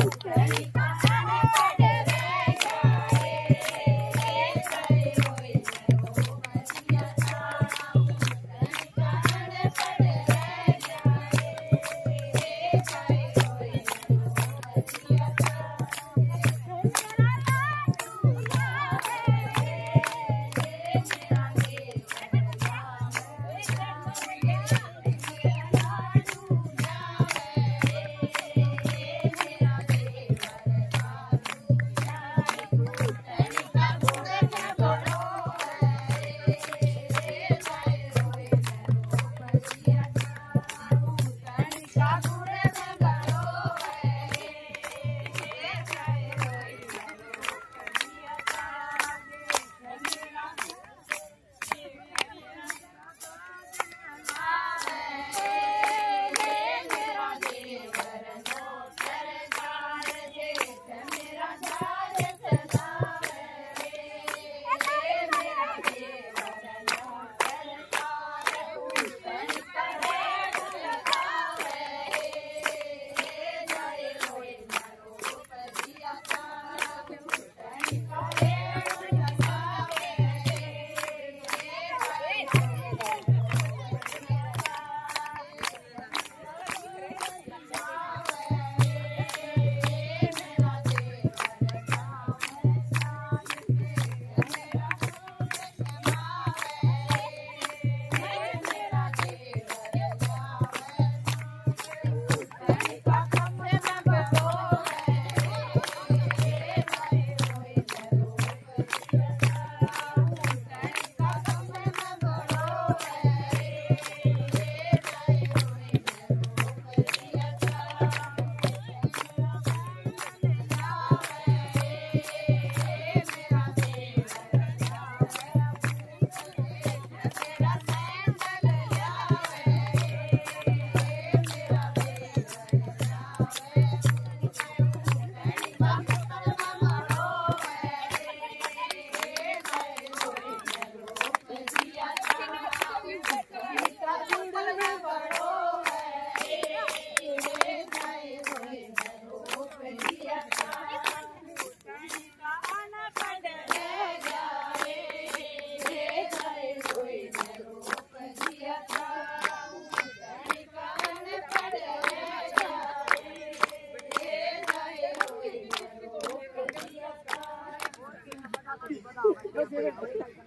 Okay. Chicago. Gracias.